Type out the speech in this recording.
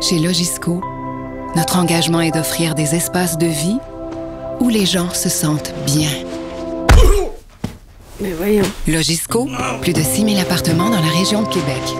Chez Logisco, notre engagement est d'offrir des espaces de vie où les gens se sentent bien. Mais voyons. Logisco, plus de 6000 appartements dans la région de Québec.